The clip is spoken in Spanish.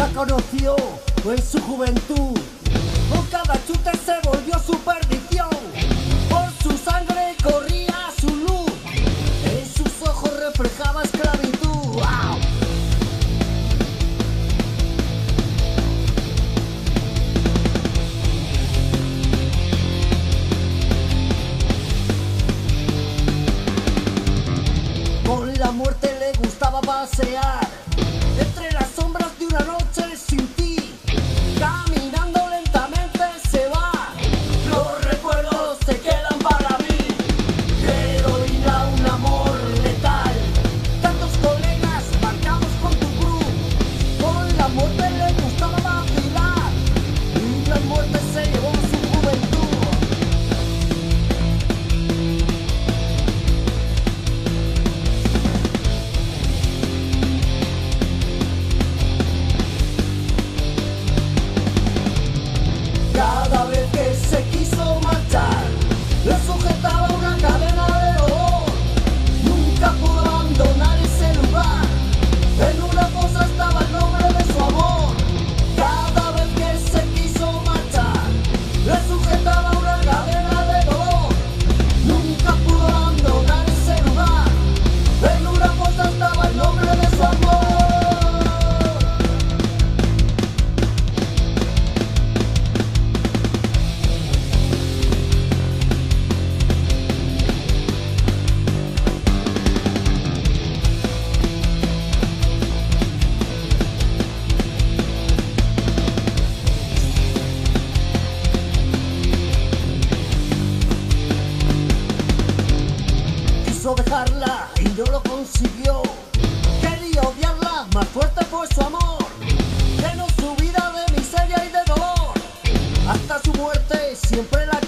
la conoció en su juventud. Con cada chute se volvió su perdición. Por su sangre corría su luz. En sus ojos reflejaba esclavitud. ¡Wow! Con la muerte le gustaba pasear dejarla y no lo consiguió. Quería odiarla, más fuerte fue su amor. Llenó su vida de miseria y de dolor. Hasta su muerte siempre la